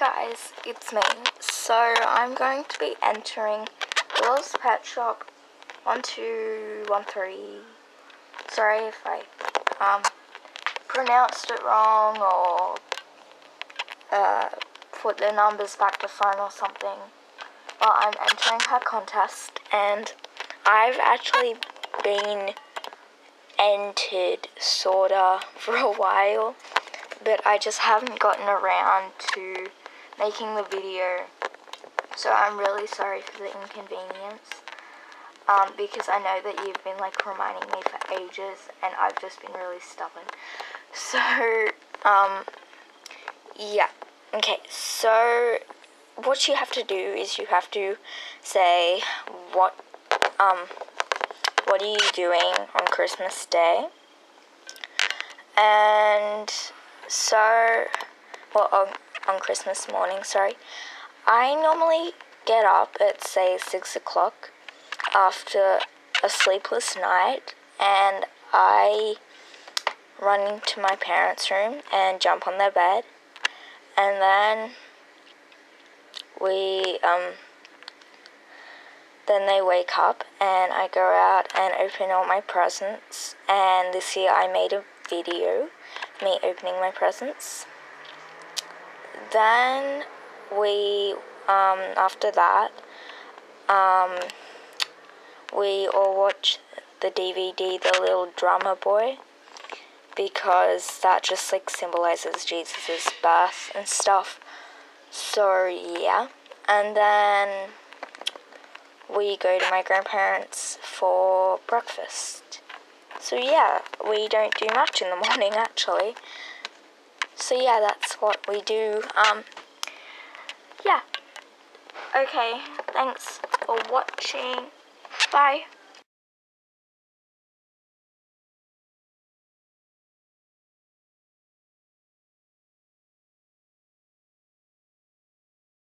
guys, it's me. So I'm going to be entering Littlest Pet Shop 1213. Sorry if I um, pronounced it wrong or uh, put the numbers back to front or something. Well, I'm entering her contest and I've actually been entered sorta for a while but I just haven't gotten around to making the video. So I'm really sorry for the inconvenience. Um, because I know that you've been like reminding me for ages and I've just been really stubborn. So, um, yeah. Okay, so what you have to do is you have to say what, um, what are you doing on Christmas Day? And so, well, on, on Christmas morning, sorry, I normally get up at say six o'clock after a sleepless night and I run into my parents' room and jump on their bed. And then we um then they wake up and I go out and open all my presents. And this year I made a video me opening my presents. Then we, um, after that, um, we all watch the DVD, The Little Drummer Boy, because that just like symbolizes Jesus' birth and stuff. So, yeah. And then we go to my grandparents for breakfast. So yeah, we don't do much in the morning actually. So yeah, that's what we do. Um, yeah. Okay, thanks for watching. Bye.